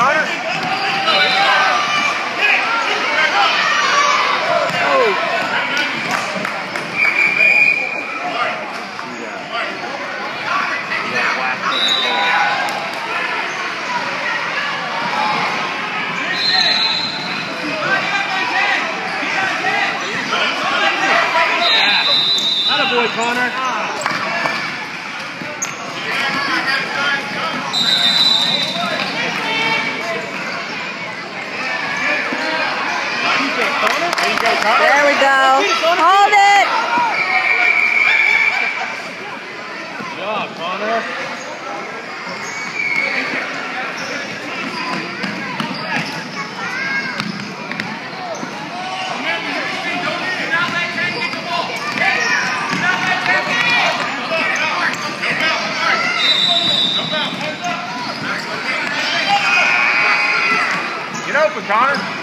Connor. Oh. Connor. There we go. Hold it. Good job, Connor. Connor.